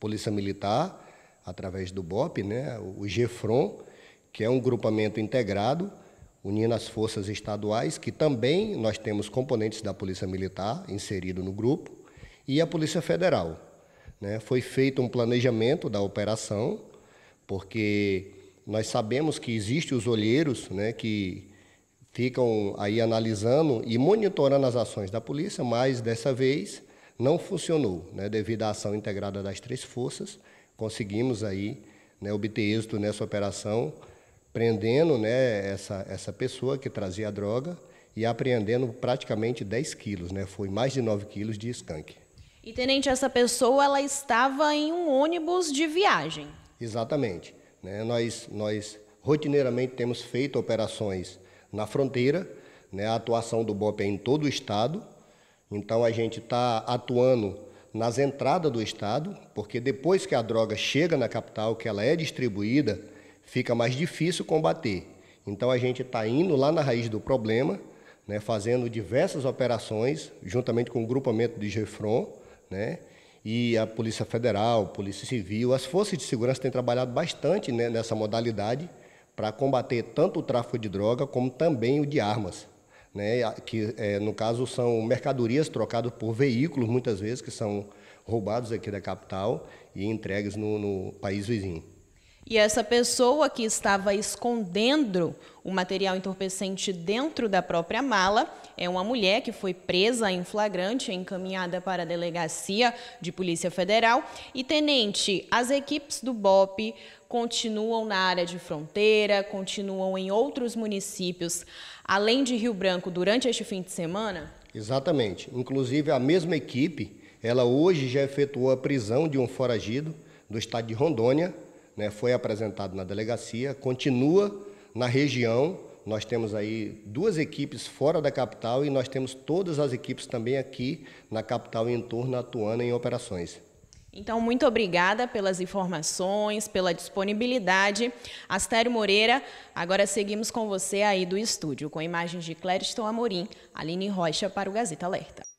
Polícia Militar, através do BOP, né, o GEFRON, que é um grupamento integrado, unindo as forças estaduais, que também nós temos componentes da Polícia Militar inserido no grupo, e a Polícia Federal. Né. Foi feito um planejamento da operação, porque nós sabemos que existem os olheiros né, que ficam aí analisando e monitorando as ações da polícia, mas dessa vez não funcionou, né, devido à ação integrada das três forças. Conseguimos aí né, obter êxito nessa operação, prendendo né, essa, essa pessoa que trazia a droga e apreendendo praticamente 10 quilos, né, foi mais de 9 quilos de skunk. E, tenente, essa pessoa ela estava em um ônibus de viagem. Exatamente. Né, nós, nós rotineiramente temos feito operações na fronteira, né, a atuação do BOP é em todo o estado, então a gente está atuando nas entradas do estado, porque depois que a droga chega na capital, que ela é distribuída, fica mais difícil combater. Então a gente está indo lá na raiz do problema, né, fazendo diversas operações, juntamente com o grupamento de GEFRON, né, e a Polícia Federal, Polícia Civil, as forças de segurança têm trabalhado bastante né, nessa modalidade para combater tanto o tráfico de droga como também o de armas. Né, que é, no caso são mercadorias trocadas por veículos, muitas vezes, que são roubados aqui da capital e entregues no, no país vizinho. E essa pessoa que estava escondendo o material entorpecente dentro da própria mala é uma mulher que foi presa em flagrante, encaminhada para a delegacia de Polícia Federal. E, tenente, as equipes do BOP continuam na área de fronteira, continuam em outros municípios, além de Rio Branco, durante este fim de semana? Exatamente. Inclusive, a mesma equipe, ela hoje já efetuou a prisão de um foragido do estado de Rondônia, né, foi apresentado na delegacia, continua na região. Nós temos aí duas equipes fora da capital e nós temos todas as equipes também aqui na capital e em torno atuando em operações. Então, muito obrigada pelas informações, pela disponibilidade. Astério Moreira, agora seguimos com você aí do estúdio, com imagens de Clériston Amorim, Aline Rocha para o Gazeta Alerta.